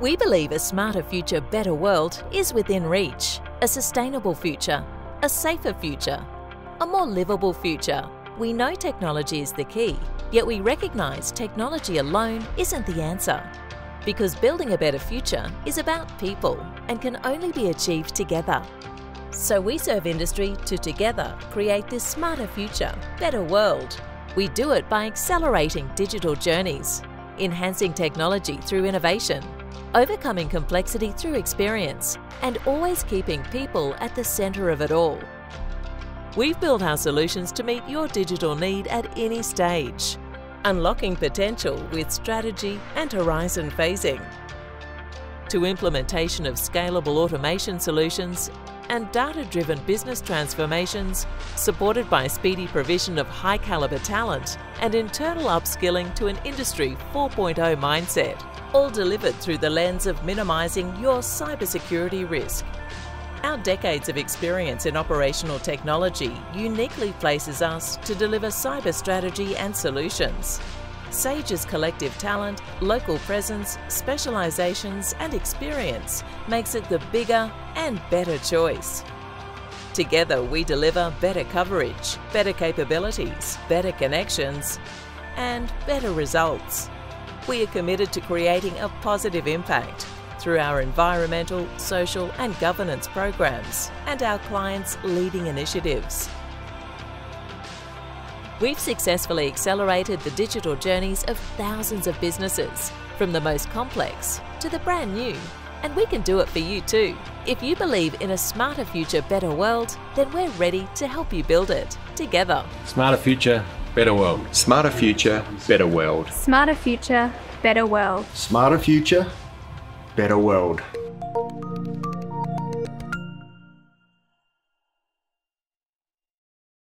We believe a smarter future, better world is within reach. A sustainable future, a safer future, a more livable future. We know technology is the key, yet we recognise technology alone isn't the answer. Because building a better future is about people and can only be achieved together. So we serve industry to together create this smarter future, better world. We do it by accelerating digital journeys, enhancing technology through innovation, overcoming complexity through experience, and always keeping people at the centre of it all. We've built our solutions to meet your digital need at any stage, unlocking potential with strategy and horizon phasing. To implementation of scalable automation solutions and data-driven business transformations, supported by speedy provision of high-caliber talent and internal upskilling to an Industry 4.0 mindset, all delivered through the lens of minimising your cybersecurity risk. Our decades of experience in operational technology uniquely places us to deliver cyber strategy and solutions. Sage's collective talent, local presence, specialisations and experience makes it the bigger and better choice. Together we deliver better coverage, better capabilities, better connections and better results. We are committed to creating a positive impact through our environmental, social and governance programs and our clients' leading initiatives. We've successfully accelerated the digital journeys of thousands of businesses, from the most complex to the brand new. And we can do it for you too. If you believe in a smarter future, better world, then we're ready to help you build it together. Smarter future, better world. Smarter future, better world. Smarter future, better world. Smarter future, better world.